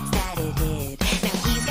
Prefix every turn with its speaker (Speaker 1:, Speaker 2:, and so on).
Speaker 1: secrets it. Now he's